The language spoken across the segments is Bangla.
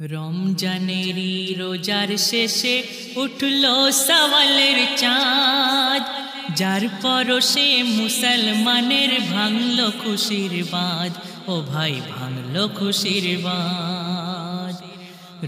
রমজানেরই রোজার শেষে উঠল সওয়ালের চাঁদ। যার পরশে মুসলমানের ভাঙল খুশির বাঁধ। ও ভাই, ভাঙল খুশির বাঁধ।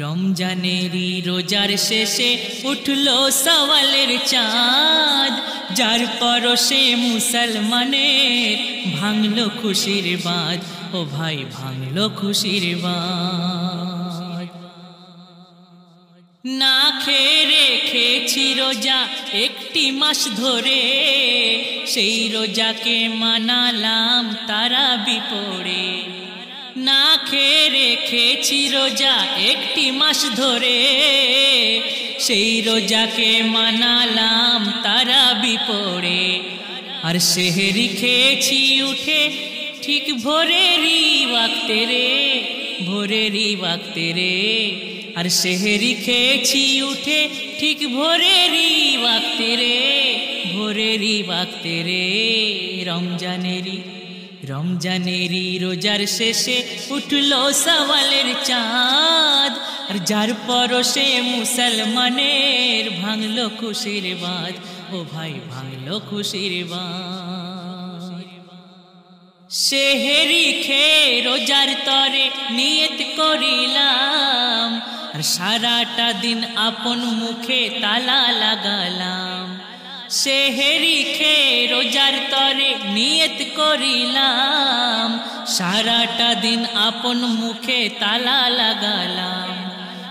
রমজানেরই রোজার শেষে উঠল সওয়ালের চাঁদ। যার পরশে মুসলমানের ভাঙল খুশির বাঁধ। ও ভাই, ভাঙল খুশির বাঁধ। রোজা একটি মাস ধরে, সেই রোজাকে মানালাম তারা বিপড়ে না খেয়ে রেখেছি রোজা একটি মাস ধরে, সেই রোজাকে মানালাম তারা বিপড়ে আর সেহেরি খেয়েছি উঠে ঠিক ভোরেরই ওয়াক্তে রে, ভোরেরই ওয়াক্তে রে। আর সেহেরি খেয়েছি উঠে ঠিক ভোরেরই ওয়াক্তে রে, ভোরেরই ওয়াক্তে রে, রমজানেরই রমজানেরই রোজার শেষে উঠল সওয়ালের চাঁদ। আর যার পরশে মুসলমানের ভাঙল খুশির বাঁধ, ও ভাই ভাঙল খুশির বাঁধ। সেহেরি খে রোজার তরে নিয়ত করিলাম। আর সারাটা দিন আপন মুখে তালা লাগালাম। সেহেরি খে রোজার তরে নিয়ত করিলাম। সারাটা দিন আপন মুখে তালা লাগালাম।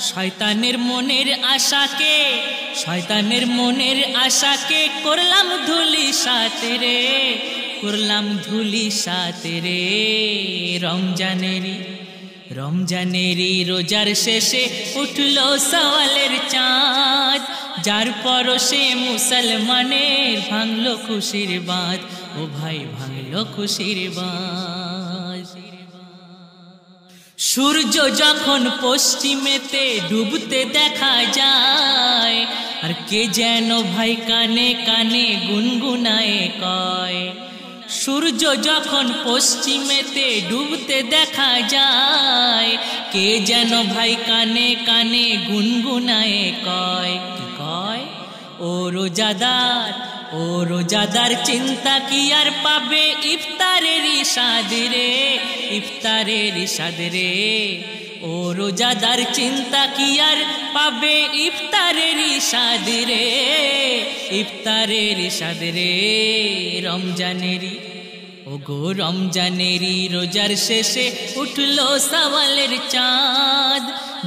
শয়তানের মনের আশাকে, শয়তানের মনের আশাকে করলাম ধুলি সাথে রে, করলাম ধুলি সাথে রে। রমজানেরই রমজানেরই রোজার শেষে উঠল সওয়ালের চাঁদ। যার পরশে মুসলমানের ভাঙল খুশির বাঁধ। ও ভাই, ভাঙল খুশির বাঁধ। সূর্য যখন পশ্চিমেতে ডুবতে দেখা যায়, আর কে যেন ভাই কানে কানে গুনগুনায় কয়। সূর্য যখন পশ্চিমেতে ডুবতে দেখা যায়, কে যেন ভাই কানে কানে গুনগুনায় কয়, কি কয়? ও রোজাদার ও রোজাদার চিন্তা কি আর পাবে ইফতারের রে? ইফতারের ইসাদ রে। ও রোজাদার চিন্তা কি আর পাবে ইফতারের ইসাদ রে? ইফতারের ইসাদ রে রমজানেরই ও গো রমজানেরই রোজার শেষে উঠল সওয়ালের চাঁদ।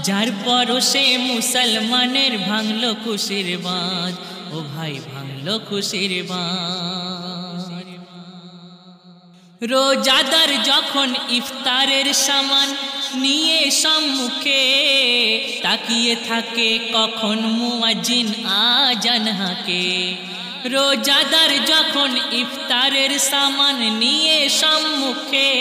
যার পরশে মুসলমানের ভাঙল খুশির বাঁধ। ও ভাই, ভাঙল খুশির বাঁধ। রোজাদার যখন ইফতারের সামান নিয়ে সম্মুখে তাকিয়ে থাকে, কখন মুয়াজিন আজান হাকে? রোজাদার যখন ইফতারের সামান নিয়ে সম্মুখে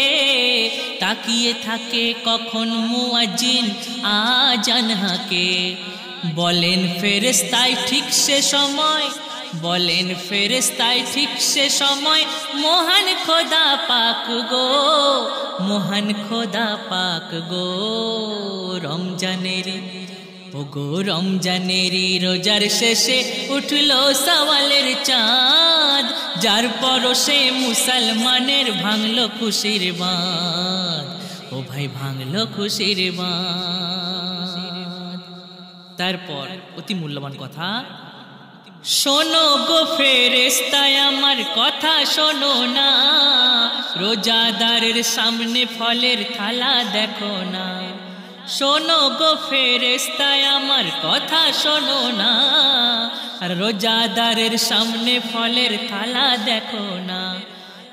তাকিয়ে থাকে, কখন মুয়াজিন আজান হাকে? বলেন ফেরেস্তায় ঠিক সে সময় বলেন ফেরেস্তায় ঠিক সে সময়, মহান খোদা পাক গো, মহান খোদা পাক গো রমজানেরই ও গো রমজানেরই রোজার শেষে উঠল সওয়ালের চাঁদ, যার পরশে মুসলমানের ভাঙল খুশির বাঁধ। ও ভাই, ভাঙল খুশির বাঁধ। তারপর অতি মূল্যবান কথা শোনো গো ফেরেস্তায় আমার কথা শোনো না। রোজাদারের সামনে ফলের থালা দেখো না। শোনো গো ফেরেস্তায় আমার কথা শোনো না। রোজাদারের সামনে ফলের থালা দেখো না।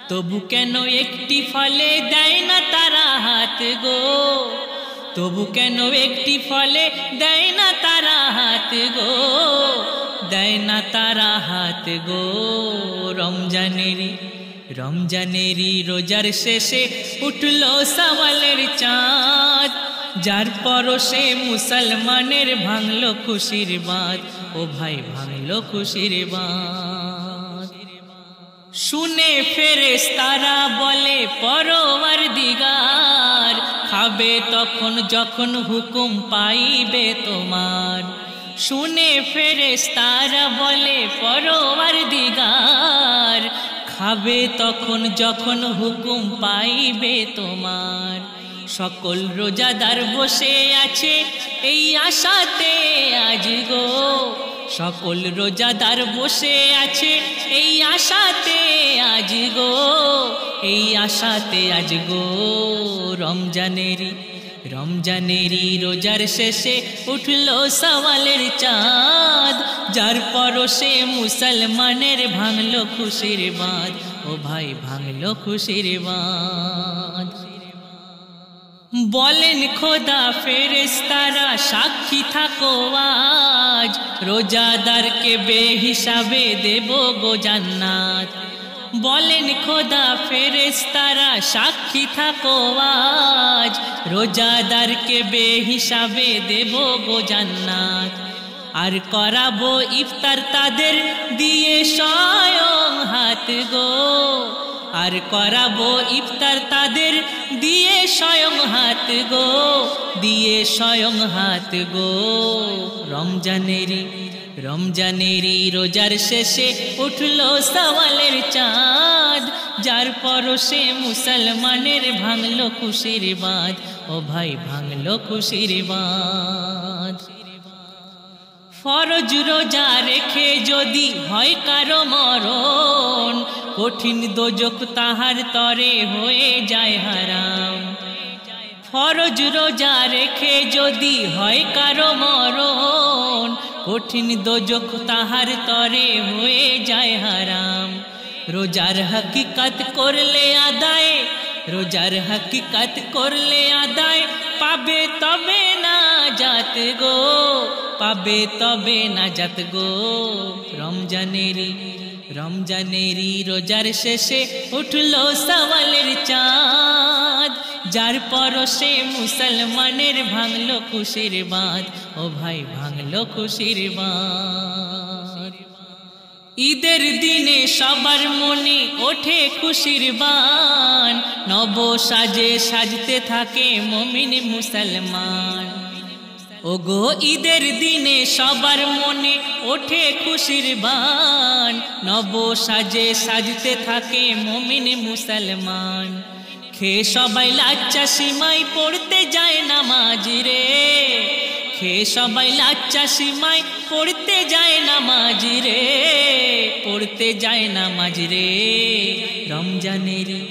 তবু কেন একটি ফলে দেয় না তারা হাত গো? তবু কেন একটি ফলে দেয় না তারা হাত গো? দেয় না তারা হাত গো রমজানেরি রমজানেরই রোজার শেষে উঠল সওয়ালের চাঁদ। যার পরশে মুসলমানের ভাঙল খুশির বাঁধ, ও ভাই ভাঙল খুশির বাঁধ। শুনে ফেরেস তারা বলে পরওয়ার দিগার, খাবে তখন যখন হুকুম পাইবে তোমার। শুনে ফেরেস তারা বলে পরোয়ার দিগার খাবে তখন যখন হুকুম পাইবে তোমার। সকল রোজাদার বসে আছে এই আশাতে আজ গো। সকল রোজাদার বসে আছে এই আশাতে আজ গো। এই আশাতে আজ গো রমজানেরই রমজানেরই রোজার শেষে উঠল সওয়ালের চাঁদ, যার পরশে মুসলমানের ভাঙল খুশির বাঁধ। ও ভাই, ভাঙল খুশির বাঁধ। বলেন, খোদা ফেরেস্তারা সাক্ষী থাকো আজ। রোজাদারকে বেহিসাবে দেব গো জান্নাত। বলেন, খোদা ফেরেস্তারা সাক্ষী থাকো আজ। রোজাদারকে বেহিসাবে দেব গো জান্নাত। আর করাবো ইফতার তাদের দিয়ে স্বয়ং হাত গো। আর করাবো ইফতার তাদের, দিয়ে স্বয়ং হাত গো, দিয়ে স্বয়ং হাত গো। রমজানেরই রমজানেরই রোজার শেষে উঠল সওয়ালের চাঁদ, যার পরশে মুসলমানের ভাঙলো খুশির বাঁধ। ও ভাই, ভাঙলো খুশির বাঁধ। ফরজ রোজা রেখে যদি হয় কারও মরণ কঠিন দোজক তাহার তরে হয়ে যায় হারাম। ফরজ রোজা রেখে যদি হয় কারও মরণ, কঠিন দোজক তাহার তরে হয়ে যায় হারাম। রোজার হকিকত করলে আদায়, রোজার হকিকত করলে আদায়, পাবে তবে না যাত গো, পাবে তবে না যাত গো। রমজানেরই রমজানেরই রোজার শেষে উঠল সওয়ালের চাঁদ। যার পরশে মুসলমানের ভাঙলো খুশির বাঁধ। ও ভাই, ভাঙলো খুশির বাঁধ। ঈদের দিনে সবার মনে ওঠে খুশির বান নব সাজে সাজতে থাকে মমিন মুসলমান। ওগো ঈদের দিনে সবার মনে ওঠে খুশির বান। নব সাজে সাজতে থাকে মমিন মুসলমান। খে সবাই লাচ্চা সীমাই পড়তে যায় নামাজ রে। খে সবাই লাচ্চা সীমাই পড়তে যায় নামাজ রে। পড়তে যায় নামাজ রে। রমজানেরই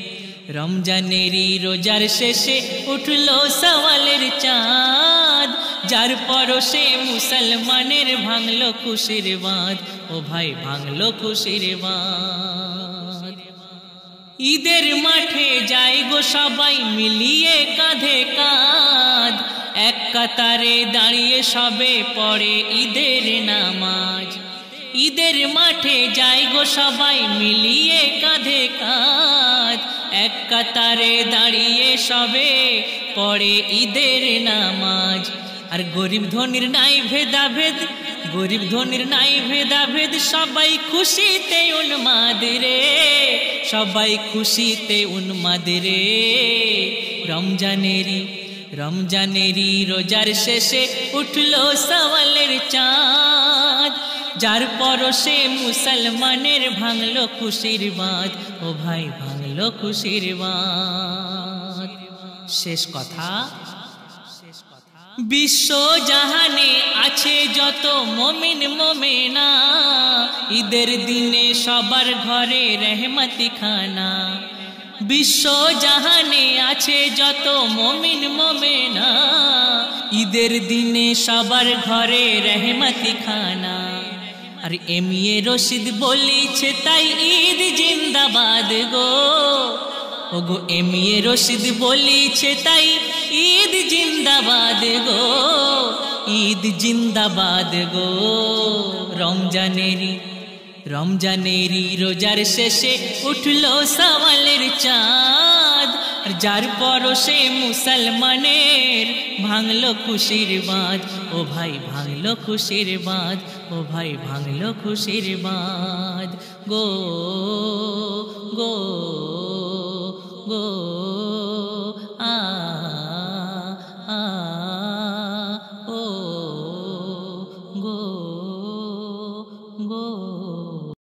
রমজানেরই রোজার শেষে উঠল সওয়ালের চাঁদ। যার পরশে মুসলমানের ভাঙলো খুশির বাঁধ, ও ভাই ভাঙলো খুশির বাঁধ। ঈদের মাঠে যাই গো সবাই মিলিয়ে কাঁধে কাঁধ, এক কাতারে দাঁড়িয়ে সবে পড়ে ঈদের নামাজ। ঈদের মাঠে যাই গো সবাই মিলিয়ে কাঁধে কাঁধ, এক কাতারে দাঁড়িয়ে সবে পড়ে ঈদের নামাজ। আর গরিব ধনির নাই ভেদাভেদ, গরিব ধনির নাই ভেদাভেদ, সবাই খুশিতে উন্মাদ রে, সবাই খুশিতে উন্মাদ রে। রমজানেরি রোজার শেষে উঠল সওয়ালের চাঁদ, যার পরশে মুসলমানের ভাঙলো খুশির বাঁধ, ও ভাই ভাঙলো খুশির বাঁধ। শেষ কথা। বিশ্ব জাহানে আছে যত মমিন মোমেনা। ঈদের দিনে সবার ঘরে রহমতি খানা। বিশ্ব জাহানে আছে যত মমিন মোমেনা। ঈদের দিনে সবার ঘরে রহমতি খানা। আর এমিয়ে রশিদ বলিছে, তাই ঈদ জিন্দাবাদ গো। ওগো এমিয়ে রশিদ বলিছে, তাই জিন্দাবাদ গো, ঈদ জিন্দাবাদ গো। রমজানেরি রমজানেরি রোজার শেষে উঠল সওয়ালের চাঁদ, আর যার পরশে মুসলমানের ভাঙলো খুশির বাঁধ। ও ভাই, ভাঙলো খুশির বাঁধ, ও ভাই, ভাঙলো খুশির বাঁধ। গো গো গো।